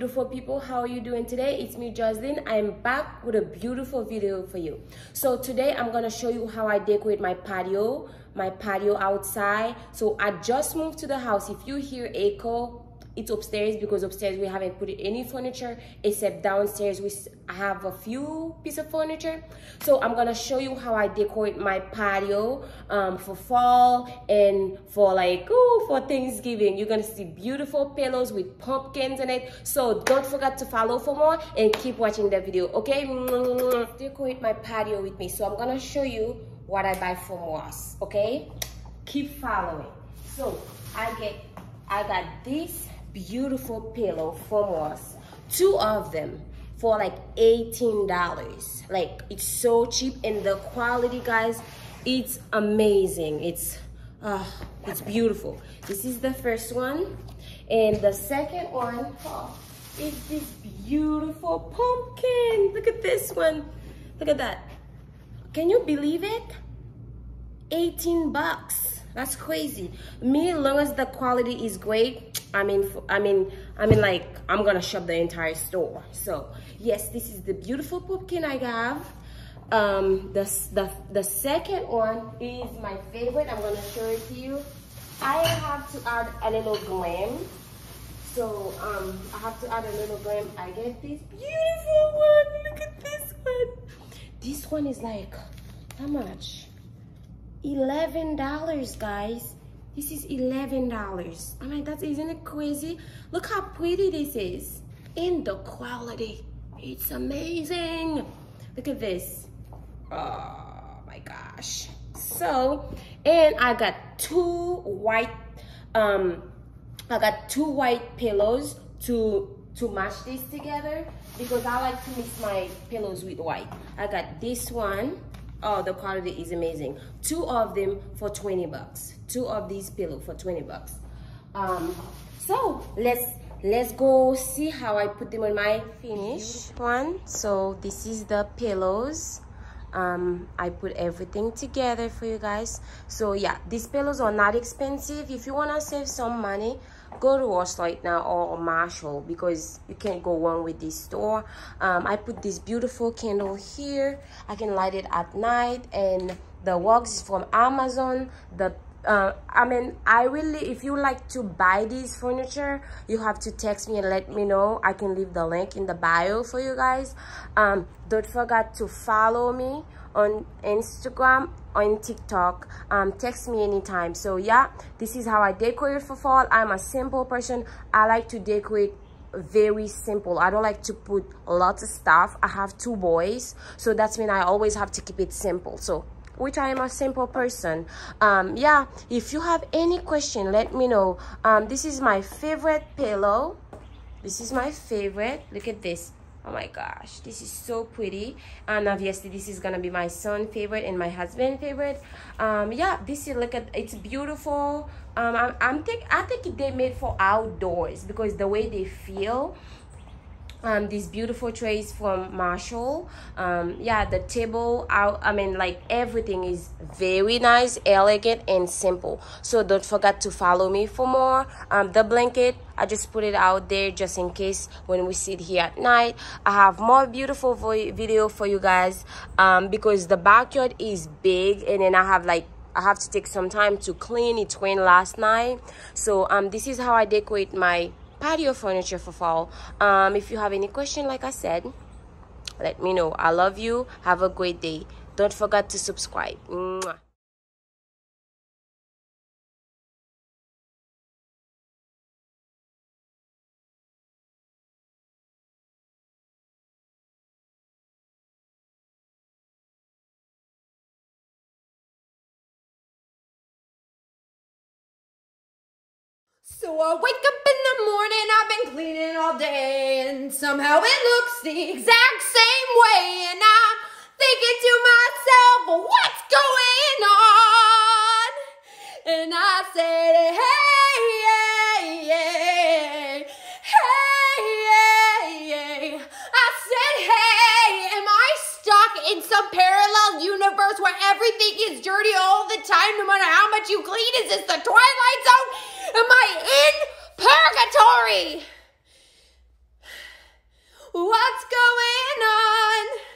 beautiful people. How are you doing today? It's me Joselyne. I'm back with a beautiful video for you. So today I'm gonna show you how I decorate my patio my patio outside. So I just moved to the house. If you hear echo it's upstairs because upstairs we haven't put any furniture except downstairs we have a few pieces of furniture. So i'm gonna show you how i decorate my patio um, for fall and for like oh for thanksgiving. You're gonna see beautiful pillows with pumpkins in it. So don't forget to follow for more and keep watching the video okay? Decorate my patio with me. So i'm gonna show you what i buy from ross okay? Keep following. So i get i got this beautiful pillow from us. Two of them for like $18. Like it's so cheap and the quality guys, it's amazing. It's uh, it's beautiful. This is the first one. And the second one oh, is this beautiful pumpkin. Look at this one. Look at that. Can you believe it? 18 bucks. That's crazy. Me, long as the quality is great, I mean, I mean, I mean, like, I'm gonna shop the entire store. So, yes, this is the beautiful pumpkin I have. Um, the, the, the second one is my favorite. I'm gonna show it to you. I have to add a little glam. So, um, I have to add a little glam. I get this beautiful one. Look at this one. This one is like, how much? $11, guys. This is $11. I mean, that isn't it crazy? Look how pretty this is. And the quality. It's amazing. Look at this. Oh my gosh. So, and I got two white, um, I got two white pillows to to match this together because I like to mix my pillows with white. I got this one Oh, the quality is amazing. Two of them for 20 bucks. Two of these pillow for 20 bucks. Um, so let's let's go see how I put them on my finish one. So this is the pillows. Um, I put everything together for you guys. So yeah, these pillows are not expensive. If you want to save some money, go to Ross right now or Marshall because you can't go wrong with this store. Um, I put this beautiful candle here. I can light it at night and the wax is from Amazon. The uh, I mean, I really, if you like to buy this furniture, you have to text me and let me know. I can leave the link in the bio for you guys. Um, don't forget to follow me on Instagram on TikTok. Um, text me anytime. So yeah, this is how I decorate for fall. I'm a simple person. I like to decorate very simple. I don't like to put lots of stuff. I have two boys, so that's mean I always have to keep it simple. So which I am a simple person. Um, yeah, if you have any question, let me know. Um, this is my favorite pillow. This is my favorite. Look at this oh my gosh this is so pretty. And obviously this is gonna be my son favorite and my husband favorite. Um yeah this is look at it's beautiful. Um i'm, I'm think i think they made for outdoors because the way they feel um these beautiful trays from marshall. Um yeah the table out i mean like everything is very nice elegant and simple. So don't forget to follow me for more. Um the blanket i just put it out there just in case when we sit here at night. I have more beautiful video for you guys um because the backyard is big and then i have like I have to take some time to clean. It went last night. So um this is how I decorate my patio furniture for fall. Um, if you have any question, like I said, let me know. I love you. Have a great day. Don't forget to subscribe. Mwah. So I wake up in the morning, I've been cleaning all day, and somehow it looks the exact same way, and I'm thinking to myself, where everything is dirty all the time, no matter how much you clean? Is this the Twilight Zone? Am I in purgatory? What's going on?